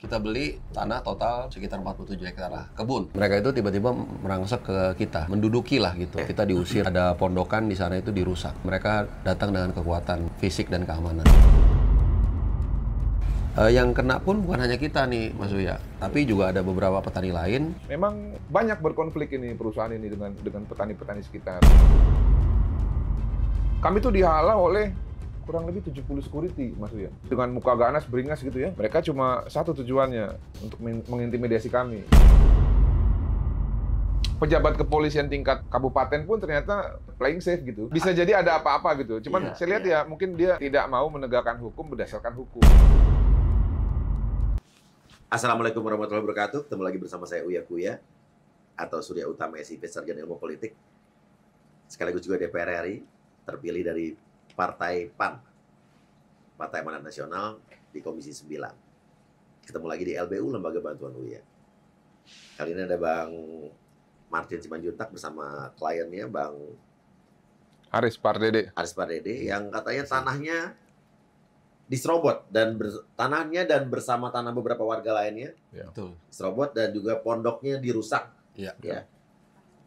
kita beli tanah total sekitar 47 hektar lah, kebun. Mereka itu tiba-tiba merangsek ke kita, menduduki lah gitu. Kita diusir, ada pondokan di sana itu dirusak. Mereka datang dengan kekuatan fisik dan keamanan. Uh, yang kena pun bukan hanya kita nih, Mas Uya, tapi juga ada beberapa petani lain. Memang banyak berkonflik ini perusahaan ini dengan dengan petani-petani sekitar. Kami tuh dihalau oleh kurang lebih 70 security Mas ya. Dengan muka ganas beringas gitu ya. Mereka cuma satu tujuannya untuk mengintimidasi kami. Pejabat kepolisian tingkat kabupaten pun ternyata playing safe gitu. Bisa jadi ada apa-apa gitu. Cuman yeah, saya lihat yeah. ya mungkin dia tidak mau menegakkan hukum berdasarkan hukum. Assalamualaikum warahmatullahi wabarakatuh. Ketemu lagi bersama saya Uya Kuya atau Surya Utama SIP Sarjana Ilmu Politik. Sekaligus juga DPR RI terpilih dari Partai PAN, Partai Amanat Nasional di Komisi 9. Ketemu lagi di LBU, Lembaga Bantuan UIA. Kali ini ada Bang Martin Simanjuntak bersama kliennya Bang Aris Pardede. Aris Pardede yang katanya tanahnya diserobot dan ber, tanahnya dan bersama tanah beberapa warga lainnya. Ya. Betul. Diserobot dan juga pondoknya dirusak. Iya. Ya.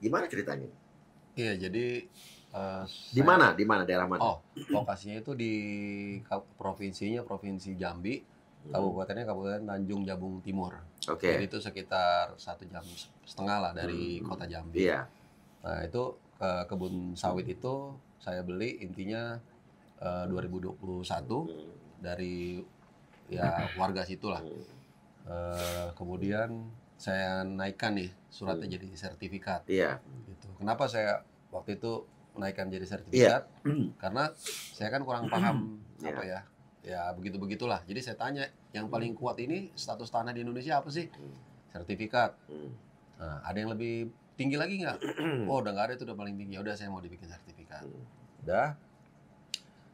Gimana ceritanya? Iya, jadi Uh, di mana? Di mana daerah mana? Oh, lokasinya itu di provinsinya Provinsi Jambi, hmm. kabupatennya Kabupaten Tanjung Jabung Timur. Oke. Okay. Jadi itu sekitar satu jam setengah lah dari hmm. kota Jambi. Iya. Nah itu ke kebun sawit itu saya beli intinya uh, 2021 hmm. dari ya warga situ lah. Hmm. Uh, kemudian saya naikkan nih suratnya hmm. jadi sertifikat. Iya. Gitu. Kenapa saya waktu itu menaikkan jadi sertifikat yeah. karena saya kan kurang paham yeah. apa ya ya begitu begitulah jadi saya tanya yang paling kuat ini status tanah di Indonesia apa sih? Sertifikat. Nah, ada yang lebih tinggi lagi nggak? Oh udah nggak ada itu udah paling tinggi. Ya udah saya mau dibikin sertifikat. Udah.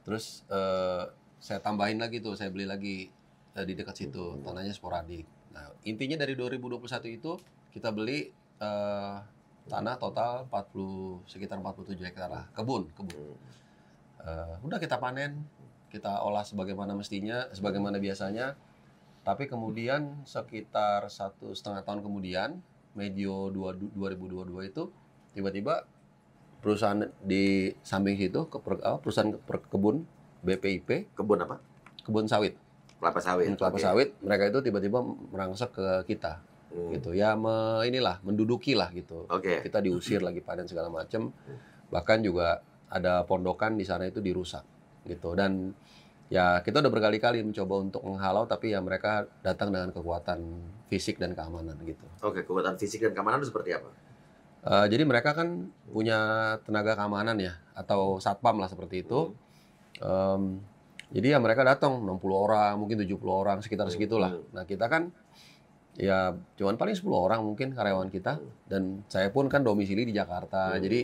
Terus uh, saya tambahin lagi tuh saya beli lagi uh, di dekat situ. Tanahnya sporadik. Nah intinya dari 2021 itu kita beli uh, tanah total 40 sekitar 47 hektar lah. Kebun kebun. Uh, udah kita panen kita olah sebagaimana mestinya sebagaimana biasanya. Tapi kemudian sekitar satu setengah tahun kemudian medio 2022 itu tiba-tiba perusahaan di samping situ ke perusahaan ke, kebun BPIP kebun apa? kebun sawit. Kelapa sawit kelapa okay. sawit mereka itu tiba-tiba merangsek ke kita hmm. gitu. Ya me, inilah menduduki lah gitu. Okay. kita diusir lagi panen segala macam bahkan juga ada pondokan di sana itu dirusak gitu. Dan ya kita udah berkali-kali mencoba untuk menghalau tapi ya mereka datang dengan kekuatan fisik dan keamanan gitu. Oke okay, kekuatan fisik dan keamanan itu seperti apa? Uh, jadi mereka kan punya tenaga keamanan ya atau satpam lah seperti itu. Hmm. um, jadi ya mereka datang 60 orang mungkin 70 orang sekitar segitulah. Hmm. nah kita kan ya cuman paling 10 orang mungkin karyawan kita dan saya pun kan domisili di Jakarta hmm. jadi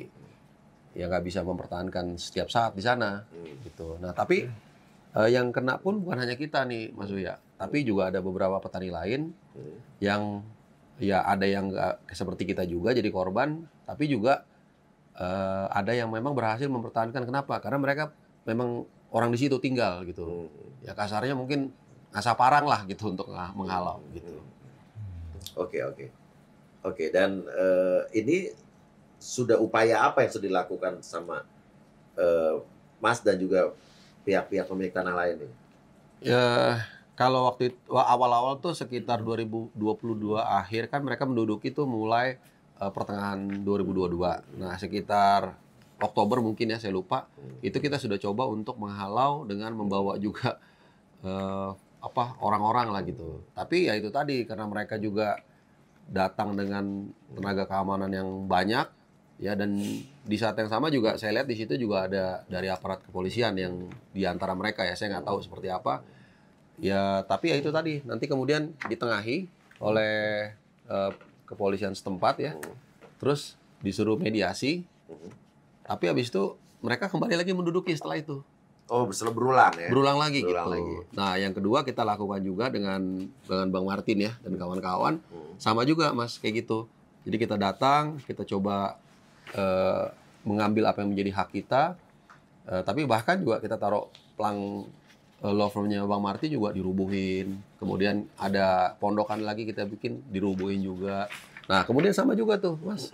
ya nggak bisa mempertahankan setiap saat di sana hmm. gitu nah tapi uh, yang kena pun bukan hanya kita nih Mas Uya tapi juga ada beberapa petani lain hmm. yang ya ada yang gak, seperti kita juga jadi korban tapi juga uh, ada yang memang berhasil mempertahankan kenapa karena mereka memang orang di situ tinggal gitu hmm. ya kasarnya mungkin asa parang lah gitu untuk menghalau gitu hmm. Oke oke oke dan uh, ini sudah upaya apa yang sudah dilakukan sama uh, Mas dan juga pihak-pihak pemilik tanah lain ini? Ya kalau waktu itu awal-awal tuh sekitar 2022 akhir kan mereka menduduki tuh mulai uh, pertengahan 2022. Nah sekitar Oktober mungkin ya saya lupa hmm. itu kita sudah coba untuk menghalau dengan membawa juga uh, apa orang-orang lah gitu. Tapi ya itu tadi karena mereka juga datang dengan tenaga keamanan yang banyak ya dan di saat yang sama juga saya lihat di situ juga ada dari aparat kepolisian yang di antara mereka ya. Saya nggak tahu seperti apa. Ya tapi ya itu tadi. Nanti kemudian ditengahi oleh uh, kepolisian setempat ya. Terus disuruh mediasi. Tapi habis itu mereka kembali lagi menduduki setelah itu Oh, berulang ya. Berulang lagi berulang gitu. Lagi. Nah, yang kedua kita lakukan juga dengan dengan Bang Martin ya dan kawan-kawan. Hmm. Sama juga Mas kayak gitu. Jadi kita datang, kita coba uh, mengambil apa yang menjadi hak kita. Uh, tapi bahkan juga kita taruh pelang law firmnya Bang Marti juga dirubuhin. Kemudian ada pondokan lagi kita bikin dirubuhin juga. Nah, kemudian sama juga tuh, Mas.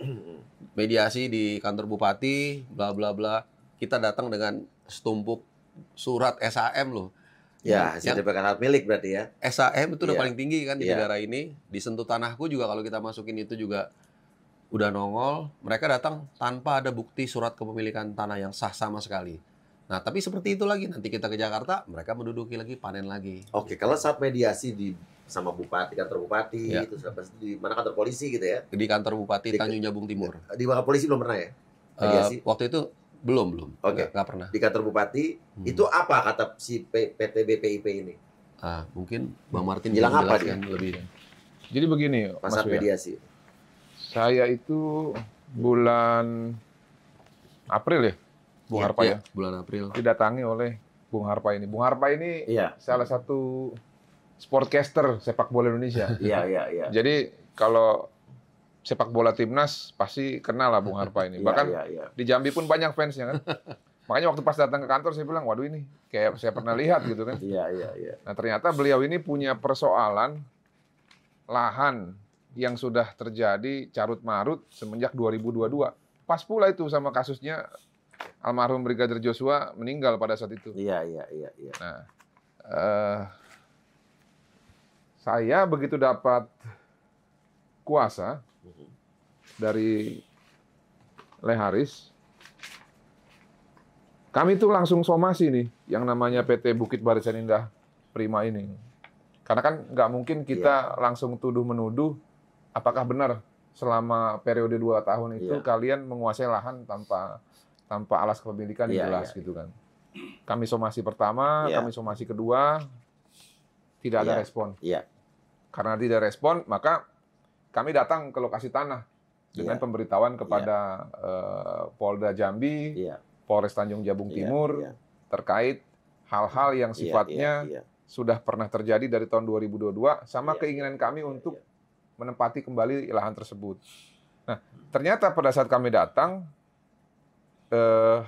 Mediasi di kantor bupati, bla bla bla. Kita datang dengan setumpuk surat SAM loh. Ya, sertifikat hak milik berarti ya. SAM itu udah ya. paling tinggi kan di ya. negara ini. Disentuh tanahku juga kalau kita masukin itu juga udah nongol. Mereka datang tanpa ada bukti surat kepemilikan tanah yang sah sama sekali. Nah, tapi seperti itu lagi nanti kita ke Jakarta, mereka menduduki lagi, panen lagi. Oke, kalau saat mediasi di sama bupati, kantor bupati, ya. itu di mana kantor polisi gitu ya? Di kantor bupati di, Tanjung Jabung Timur. Di kantor polisi belum pernah ya? Eh, mediasi? Uh, waktu itu belum belum. Oke, okay. nggak pernah. Di kantor bupati hmm. itu apa kata si PT BPIP ini? Ah, mungkin Bang Martin bilang apa dia? lebih. Jadi begini, masa mediasi. Saya itu bulan April ya, Bung ya, Harpa ya, ya, bulan April. Didatangi oleh Bung Harpa ini. Bung Harpa ini ya. salah satu sportcaster sepak bola Indonesia. Iya, iya, iya. Jadi kalau sepak bola timnas pasti kenal lah Bung Harpa ini. Iya, Bahkan ya, ya, ya. di Jambi pun banyak fansnya kan. Makanya waktu pas datang ke kantor saya bilang, waduh ini kayak saya pernah lihat gitu kan. Iya, iya, iya. Nah ternyata beliau ini punya persoalan lahan yang sudah terjadi carut marut semenjak 2022. Pas pula itu sama kasusnya almarhum Brigadir Joshua meninggal pada saat itu. Iya, iya, iya. iya. Nah, uh, saya begitu dapat kuasa dari Leharis, kami tuh langsung somasi nih, yang namanya PT Bukit Barisan Indah Prima ini. Karena kan nggak mungkin kita yeah. langsung tuduh menuduh apakah benar selama periode dua tahun itu yeah. kalian menguasai lahan tanpa tanpa alas kepemilikan yeah, jelas yeah, gitu kan. Kami somasi pertama, yeah. kami somasi kedua, tidak ada yeah. respon. Yeah. Karena tidak respon, maka kami datang ke lokasi tanah dengan yeah. pemberitahuan kepada yeah. Iya. uh, Polda Jambi, yeah. Polres Tanjung Jabung yeah. Timur yeah. terkait hal-hal yang iya, sifatnya yeah. Yeah. sudah pernah terjadi dari tahun 2022 sama yeah. keinginan kami yeah. untuk yeah. menempati kembali lahan tersebut. Nah, ternyata pada saat kami datang eh,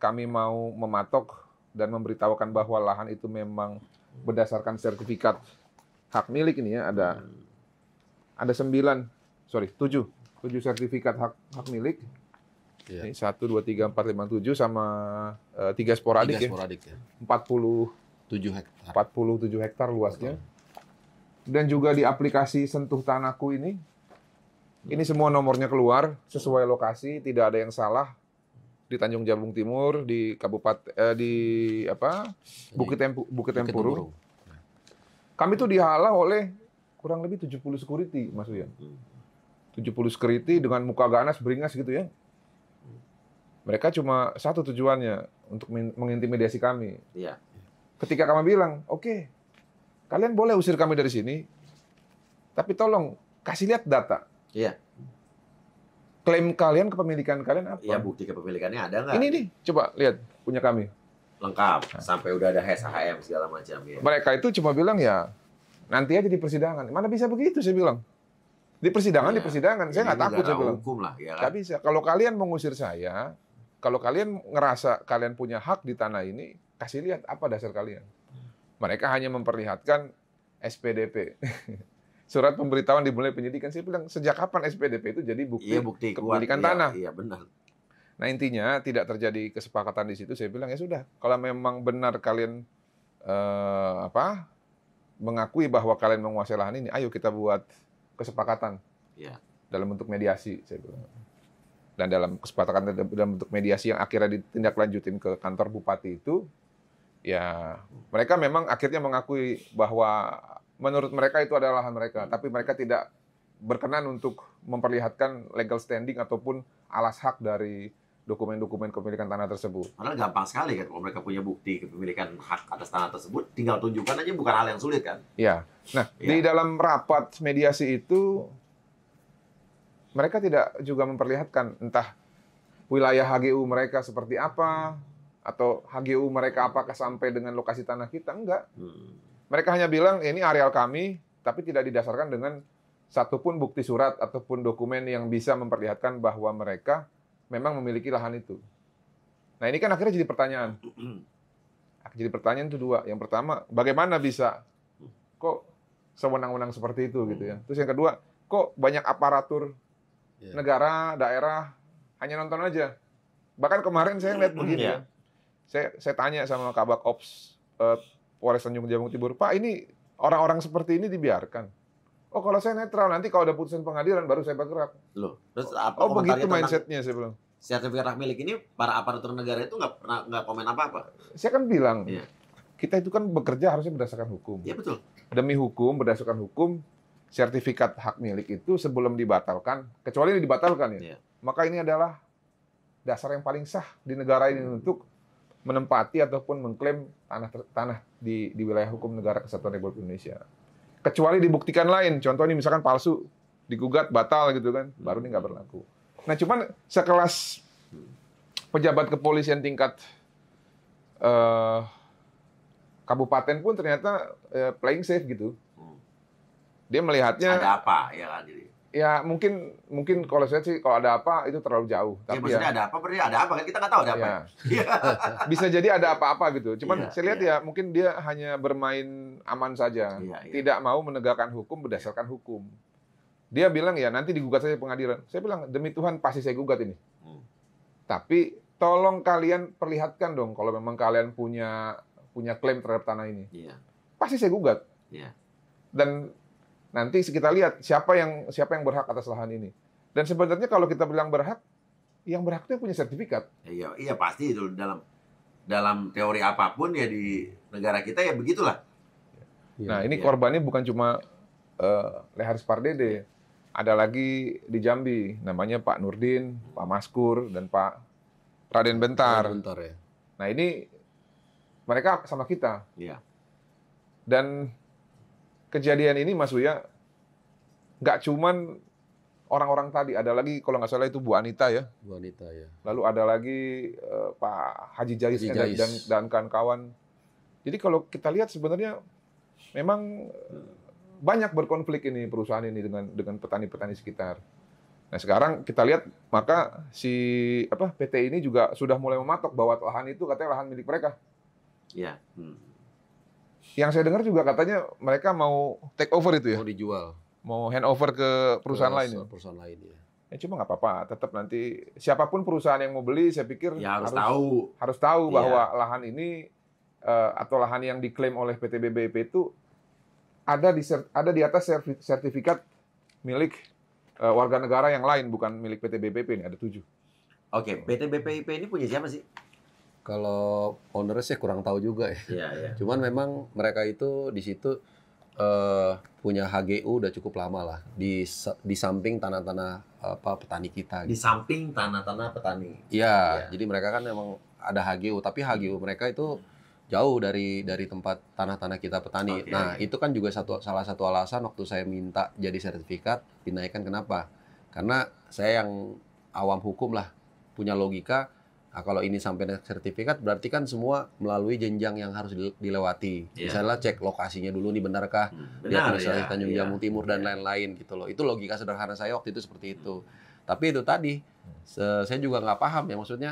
kami mau mematok dan memberitahukan bahwa lahan itu memang berdasarkan sertifikat hak milik ini ya ada ada sembilan. Sorry tujuh. Tujuh sertifikat hak hak milik. Ya. ini satu dua tiga empat lima tujuh sama uh, tiga sporadik, tiga sporadik ya. Empat puluh tujuh hektar. empat puluh tujuh hektar luasnya. Dan juga di aplikasi sentuh tanahku ini ini semua nomornya keluar sesuai lokasi tidak ada yang salah. Di Tanjung Jabung Timur, di Kabupaten eh, di apa? Bukit Tempu, Bukit Tempuru. Kami tuh dihalau oleh kurang lebih 70 security, Mas Uyan. 70 security dengan muka ganas beringas gitu ya. Mereka cuma satu tujuannya untuk mengintimidasi kami. Iya. Ketika kami bilang, "Oke, okay, kalian boleh usir kami dari sini, tapi tolong kasih lihat data." Iya klaim kalian, kepemilikan kalian apa? Iya, bukti kepemilikannya ada nggak? Ini nih, coba lihat punya kami. Lengkap, sampai udah ada SHM segala macam ya. Mereka itu cuma bilang ya, nanti aja di persidangan. Mana bisa begitu, saya bilang. Di persidangan, ya, di persidangan. Saya nggak takut, saya bilang. Hukum lah, ya kan? Gak bisa. Kalau kalian mengusir saya, kalau kalian ngerasa kalian punya hak di tanah ini, kasih lihat apa dasar kalian. Mereka hanya memperlihatkan SPDP. surat pemberitahuan dimulai penyidikan. Saya bilang sejak kapan SPDP itu jadi bukti, iya, bukti kepemilikan kuat, tanah? Iya, iya benar. Nah intinya tidak terjadi kesepakatan di situ. Saya bilang ya sudah, kalau memang benar kalian eh, apa mengakui bahwa kalian menguasai lahan ini, ayo kita buat kesepakatan ya. dalam bentuk mediasi. Saya bilang. Dan dalam kesepakatan dalam bentuk mediasi yang akhirnya ditindaklanjutin ke kantor bupati itu, ya mereka memang akhirnya mengakui bahwa menurut mereka itu adalah lahan mereka, hmm. tapi mereka tidak berkenan untuk memperlihatkan legal standing ataupun alas hak dari dokumen-dokumen kepemilikan tanah tersebut. Padahal gampang sekali kan kalau mereka punya bukti kepemilikan hak atas tanah tersebut, tinggal tunjukkan aja bukan hal yang sulit kan? Iya. Nah, ya. di dalam rapat mediasi itu mereka tidak juga memperlihatkan entah wilayah HGU mereka seperti apa atau HGU mereka apakah sampai dengan lokasi tanah kita enggak. Hmm. Mereka hanya bilang ini areal kami, tapi tidak didasarkan dengan satupun bukti surat ataupun dokumen yang bisa memperlihatkan bahwa mereka memang memiliki lahan itu. Nah ini kan akhirnya jadi pertanyaan. Jadi pertanyaan itu dua. Yang pertama, bagaimana bisa kok sewenang-wenang seperti itu gitu ya. Terus yang kedua, kok banyak aparatur yeah. negara, daerah hanya nonton aja. Bahkan kemarin saya lihat begini yeah. ya. Saya saya tanya sama Kabak Ops uh, Polres Tanjung Jabung Timur, Pak ini orang-orang seperti ini dibiarkan. Oh kalau saya netral nanti kalau ada putusan pengadilan baru saya bergerak. Loh, terus apa? Oh begitu mindsetnya saya bilang. Sertifikat hak milik ini para aparatur negara itu nggak pernah nggak komen apa-apa. Saya kan bilang, yeah. kita itu kan bekerja harusnya berdasarkan hukum. Iya betul demi hukum berdasarkan hukum sertifikat hak milik itu sebelum dibatalkan kecuali ini dibatalkan ya yeah. maka ini adalah dasar yang paling sah di negara ini untuk menempati ataupun mengklaim tanah tanah di di wilayah hukum negara kesatuan Republik Indonesia kecuali dibuktikan lain contoh ini misalkan palsu digugat batal gitu kan baru ini nggak berlaku nah cuman sekelas pejabat kepolisian tingkat uh, kabupaten pun ternyata uh, playing safe gitu. Hmm. Dia melihatnya ada apa ya kan jadi. Ya mungkin mungkin kalau saya sih kalau ada apa itu terlalu jauh. Ya, Tapi ya maksudnya ya, ada apa berarti ada apa kita nggak tahu ada apa. Ya. Bisa jadi ada apa-apa gitu. Cuman ya, saya lihat ya. ya mungkin dia hanya bermain aman saja, ya, ya. tidak mau menegakkan hukum berdasarkan hukum. Dia bilang ya nanti digugat saja pengadilan. Saya bilang demi Tuhan pasti saya gugat ini. Hmm. Tapi tolong kalian perlihatkan dong kalau memang kalian punya punya klaim terhadap tanah ini. Iya. Pasti saya gugat. Iya. Dan nanti kita lihat siapa yang siapa yang berhak atas lahan ini. Dan sebenarnya kalau kita bilang berhak, yang berhak itu punya sertifikat. Iya, iya pasti itu dalam dalam teori apa pun ya di negara kita ya begitulah. Ya, nah, ini ya. korbannya bukan cuma uh, Leharis Pardede. Ada lagi di Jambi, namanya Pak Nurdin, Pak Maskur, dan Pak Raden Bentar. Bentar ya. Nah, ini mereka sama kita. Iya. Dan kejadian ini Mas Uya nggak cuman orang-orang tadi, ada lagi kalau nggak salah itu Bu Anita ya. Bu Anita ya. Lalu ada lagi uh, Pak Haji Jais, Haji Jais. dan dan kawan-kawan. Jadi kalau kita lihat sebenarnya memang banyak berkonflik ini perusahaan ini dengan dengan petani-petani sekitar. Nah sekarang kita lihat maka si apa PT ini juga sudah mulai mematok bahwa lahan itu katanya lahan milik mereka. Ya. Hmm. Yang saya dengar juga katanya mereka mau take over itu ya. Mau dijual. Mau hand over ke perusahaan lain ya. Perusahaan lain ya. Ya cuma nggak apa-apa, tetap nanti siapa pun perusahaan yang mau beli, saya pikir ya, harus, harus tahu harus tahu ya. bahwa lahan ini uh, atau lahan yang diklaim oleh PT BBP itu ada di ada di atas sertifikat milik uh, warga negara yang lain bukan milik PT BBP ini ada tujuh. Oke, PT BPIP ini punya siapa sih? Kalau ownernya sih kurang tahu juga ya. Iya, iya. Cuman memang mereka itu di situ uh, punya HGU udah cukup lama lah di di samping tanah-tanah apa petani kita. Gitu. Di samping tanah-tanah petani. Iya, ya. jadi mereka kan memang ada HGU, tapi HGU mereka itu jauh dari dari tempat tanah-tanah kita petani. Okay. Nah, itu kan juga satu salah satu alasan waktu saya minta jadi sertifikat dinaikkan kenapa? Karena saya yang awam hukum lah punya logika Nah, kalau ini sampai sertifikat berarti kan semua melalui jenjang yang harus dilewati. Yeah. Misalnya cek lokasinya dulu nih benarkah hmm, benar, dia tulisannya ya, Tanjung yeah. Jamu Timur dan lain-lain yeah. gitu loh. Itu logika sederhana saya waktu itu seperti itu. Hmm. Tapi itu tadi saya juga nggak paham ya maksudnya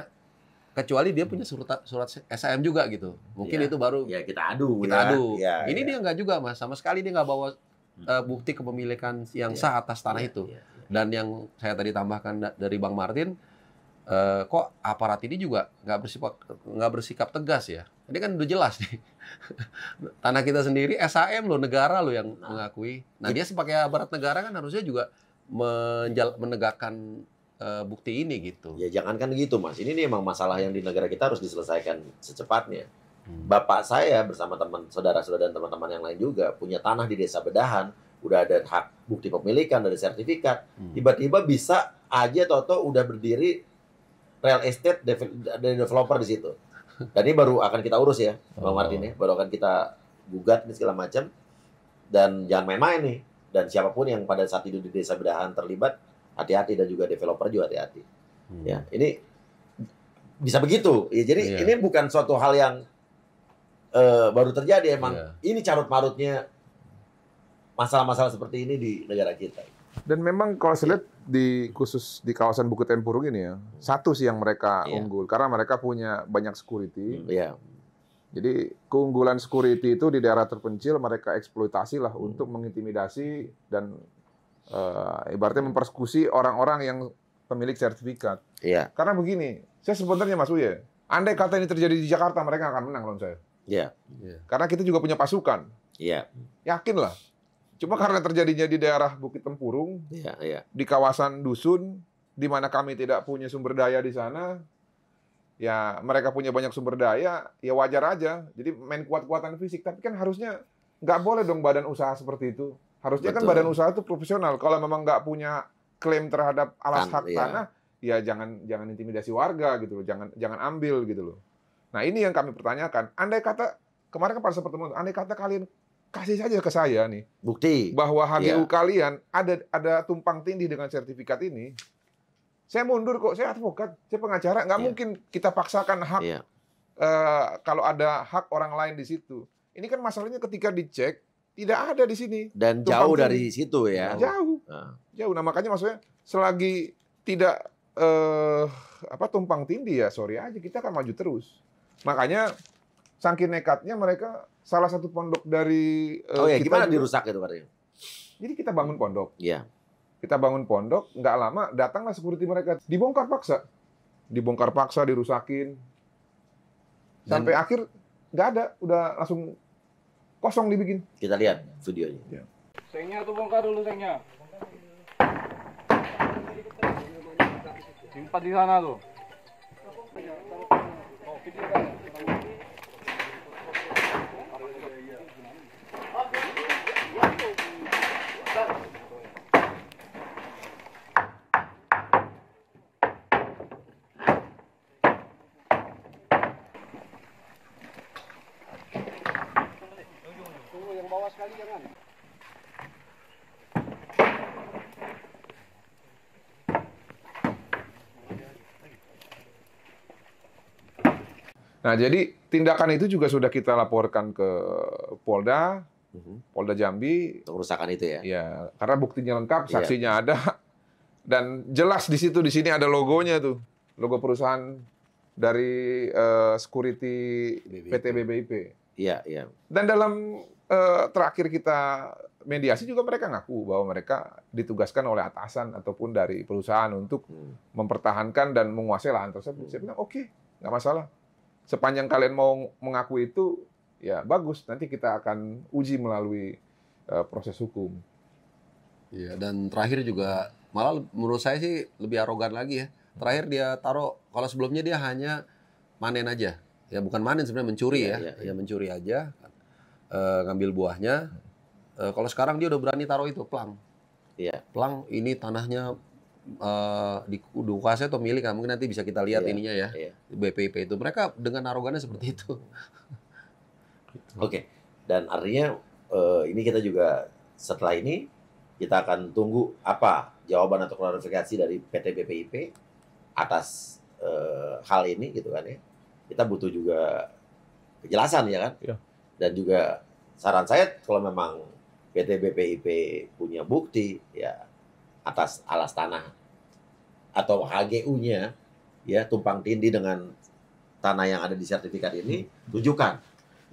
kecuali dia punya surat surat SAM juga gitu. Mungkin yeah. itu baru ya kita adu kita ya. adu. Ya, ini ya. dia nggak juga Mas, sama sekali dia nggak bawa uh, bukti kepemilikan yang yeah. sah atas tanah yeah. itu. Yeah. Yeah. Dan yang saya tadi tambahkan dari Bang Martin uh, kok aparat ini juga nggak bersikap nggak bersikap tegas ya? Ini kan udah jelas nih. Tanah kita sendiri SAM loh, negara loh yang nah, mengakui. Nah, dia sebagai aparat negara kan harusnya juga menjal menegakkan uh, bukti ini gitu. Ya jangan kan gitu, Mas. Ini nih emang masalah yang di negara kita harus diselesaikan secepatnya. Hmm. Bapak saya bersama teman saudara-saudara dan teman-teman yang lain juga punya tanah di Desa Bedahan, udah ada hak bukti pemilikan, ada sertifikat. Hmm. Tiba-tiba hmm. bisa aja Toto udah berdiri real estate dari developer di situ. Dan ini baru akan kita urus ya, Bang oh. Martin ya. Baru akan kita gugat nih segala macam. Dan jangan main-main nih. Dan siapa pun yang pada saat itu di desa bedahan terlibat, hati-hati dan juga developer juga hati-hati. Hmm. Ya, ini bisa begitu. Ya, jadi yeah. ini bukan suatu hal yang uh, baru terjadi emang. Yeah. Ini carut marutnya masalah-masalah seperti ini di negara kita. Dan memang kalau saya lihat di khusus di kawasan Bukit Tempurung ini ya, satu sih yang mereka yeah. unggul karena mereka punya banyak security. Yeah. Jadi keunggulan security itu di daerah terpencil mereka eksploitasi lah hmm. untuk mengintimidasi dan uh, ibaratnya mempersekusi orang-orang yang pemilik sertifikat. Iya. Karena begini, saya sebenarnya Mas Uye, andai kata ini terjadi di Jakarta mereka akan menang lawan saya. Iya. Yeah. Karena kita juga punya pasukan. Iya. Yakin lah. Cuma karena terjadinya di daerah Bukit Tempurung, iya, iya. di kawasan dusun, di mana kami tidak punya sumber daya di sana, ya mereka punya banyak sumber daya, ya wajar aja. Jadi main kuat-kuatan fisik, tapi kan harusnya nggak boleh dong badan usaha seperti itu. Harusnya kan Betul. kan badan usaha itu profesional. Kalau memang nggak punya klaim terhadap alas hak iya. tanah, ya jangan jangan intimidasi warga gitu loh, jangan jangan ambil gitu loh. Nah ini yang kami pertanyakan. Andai kata kemarin kan pada pertemuan, andai kata kalian kasih saja ke saya nih bukti bahwa HGU yeah. kalian ada ada tumpang tindih dengan sertifikat ini, saya mundur kok, saya advokat, saya pengacara, nggak yeah. mungkin kita paksakan hak yeah. Iya. uh, kalau ada hak orang lain di situ. Ini kan masalahnya ketika dicek tidak ada di sini. Dan jauh dari situ ya. Jauh, uh. jauh. Nah makanya maksudnya selagi tidak uh, apa tumpang tindih ya sorry aja kita akan maju terus. Makanya saking nekatnya mereka salah satu pondok dari uh, oh ya gimana juga, dirusak itu katanya? Jadi kita bangun pondok. Iya. Kita bangun pondok, nggak lama datanglah security mereka, dibongkar paksa, dibongkar paksa, dirusakin, sampai Dan, akhir nggak ada, udah langsung kosong dibikin. Kita lihat videonya. Ya. Sengnya tuh bongkar dulu sengnya. Simpan di sana tuh. Oh, Nah, jadi tindakan itu juga sudah kita laporkan ke Polda, mhm. Polda Jambi. Kerusakan itu ya? Ya, karena buktinya lengkap, iya. saksinya iya. ada, dan jelas di situ di sini ada logonya tuh, logo perusahaan dari uh, security BBIP. PT BBIP. Iya, iya. Dan dalam uh, terakhir kita mediasi juga mereka ngaku bahwa mereka ditugaskan oleh atasan ataupun dari perusahaan untuk hmm. mempertahankan dan menguasai lahan tersebut. Hmm. Saya bilang oke, okay, nggak masalah sepanjang kalian mau mengaku itu, ya bagus. Nanti kita akan uji melalui uh, proses hukum. Iya, dan terakhir juga malah menurut saya sih lebih arogan lagi ya. Terakhir dia taruh kalau sebelumnya dia hanya manen aja. Ya bukan manen sebenarnya mencuri ya. Ya, ya. ya mencuri aja. E, ngambil buahnya. E, kalau sekarang dia udah berani taruh itu plang. Iya. Plang ini tanahnya uh, di dikuasai atau milik, mungkin nanti bisa kita lihat yeah, ininya ya yeah. BPIP itu. Mereka dengan arogannya seperti itu. Oke, okay. dan artinya uh, ini kita juga setelah ini kita akan tunggu apa jawaban atau klarifikasi dari PT BPIP atas uh, hal ini gitu kan ya. Kita butuh juga kejelasan ya kan. Yeah. Dan juga saran saya kalau memang PT BPIP punya bukti ya atas alas tanah atau HGU-nya ya tumpang tindih dengan tanah yang ada di sertifikat ini tunjukkan.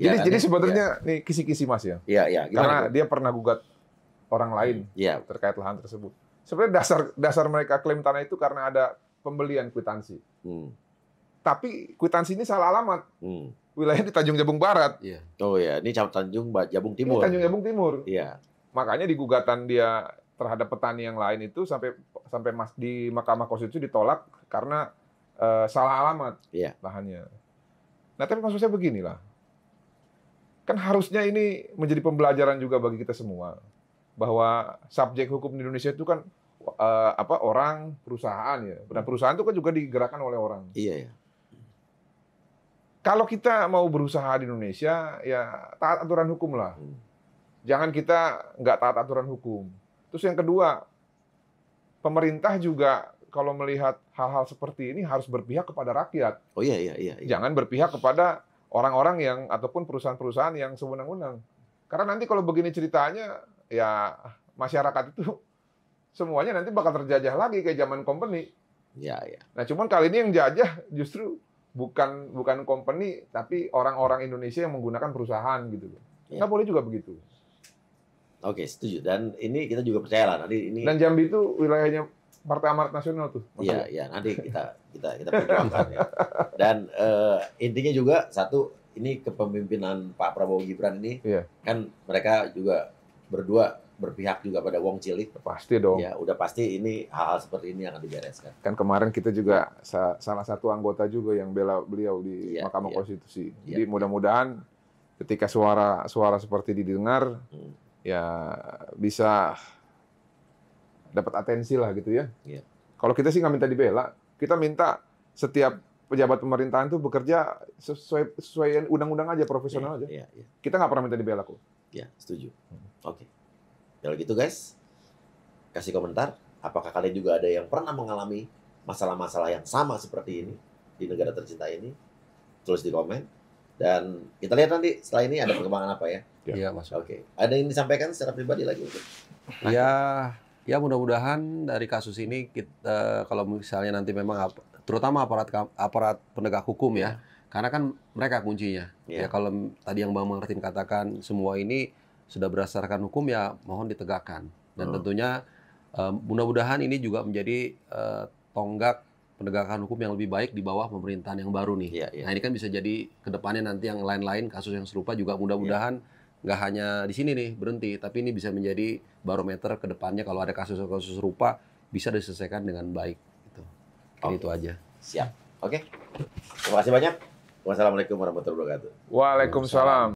Ya, jadi kan, jadi ya? sebetulnya ya. nih kisi-kisi Mas ya. Iya, iya. Karena itu? dia pernah gugat orang lain ya. terkait lahan tersebut. Sebenarnya dasar dasar mereka klaim tanah itu karena ada pembelian kwitansi. Hmm. Tapi kwitansi ini salah alamat. Hmm. Wilayah di Tanjung Jabung Barat. Iya. Oh ya, ini Tanjung Jabung Timur. Ini Tanjung Jabung Timur. Iya. Makanya di gugatan dia terhadap petani yang lain itu sampai sampai mas di Mahkamah Konstitusi ditolak karena uh, salah alamat yeah. lahannya. Nah tapi maksud saya beginilah, kan harusnya ini menjadi pembelajaran juga bagi kita semua bahwa subjek hukum di Indonesia itu kan uh, apa orang perusahaan ya, dan perusahaan itu kan juga digerakkan oleh orang. Iya. Yeah, Kalau kita mau berusaha di Indonesia, ya taat aturan hukum lah. Hmm. Jangan kita nggak taat aturan hukum Terus yang kedua, pemerintah juga kalau melihat hal-hal seperti ini harus berpihak kepada rakyat. Oh iya iya iya. iya. Jangan berpihak kepada orang-orang yang ataupun perusahaan-perusahaan yang sewenang-wenang. Karena nanti kalau begini ceritanya ya masyarakat itu semuanya nanti bakal terjajah lagi kayak zaman company. Iya iya. Nah, cuman kali ini yang jajah justru bukan bukan company tapi orang-orang Indonesia yang menggunakan perusahaan gitu loh. Ya. Nggak boleh juga begitu. Oke, setuju. Dan ini kita juga percaya lah nanti ini. Dan Jambi itu wilayahnya Partai Amarat Nasional tuh. Iya, iya. Nanti kita kita kita perjuangkan ya. Dan uh, intinya juga satu ini kepemimpinan Pak Prabowo Gibran ini iya. kan mereka juga berdua berpihak juga pada Wong Cilik. Pasti dong. Ya, udah pasti ini hal-hal seperti ini yang akan dibereskan. Kan kemarin kita juga sa salah satu anggota juga yang bela beliau di ya, Mahkamah ya. Konstitusi. Ya, Jadi mudah-mudahan ketika suara suara seperti didengar hmm. ya bisa dapat atensi lah gitu ya. ya. Kalau kita sih nggak minta dibela, kita minta setiap pejabat pemerintahan itu bekerja sesuai sesuai undang-undang aja profesional ya, aja. Ya, ya. Kita nggak pernah minta dibela kok. Ya, setuju. Hmm. Oke. Okay. Kalau gitu guys, kasih komentar. Apakah kalian juga ada yang pernah mengalami masalah-masalah yang sama seperti ini di negara tercinta ini? Tulis di komen. Dan kita lihat nanti setelah ini ada perkembangan apa ya? Iya, Mas. Oke. Ada yang disampaikan secara pribadi lagi untuk? Ya, ya mudah-mudahan dari kasus ini kita kalau misalnya nanti memang terutama aparat aparat penegak hukum ya, karena kan mereka kuncinya. Ya, ya kalau tadi yang Bang Martin katakan semua ini sudah berdasarkan hukum ya mohon ditegakkan dan hmm. tentunya uh, mudah-mudahan ini juga menjadi uh, tonggak penegakan hukum yang lebih baik di bawah pemerintahan yang baru nih. Ya, ya. Nah ini kan bisa jadi ke depannya nanti yang lain-lain kasus yang serupa juga mudah-mudahan ya. nggak hanya di sini nih berhenti, tapi ini bisa menjadi barometer ke depannya kalau ada kasus-kasus serupa bisa diselesaikan dengan baik. Gitu. Okay. Itu aja. Siap. Oke. Okay. Terima kasih banyak. Wassalamualaikum warahmatullahi wabarakatuh. Waalaikumsalam.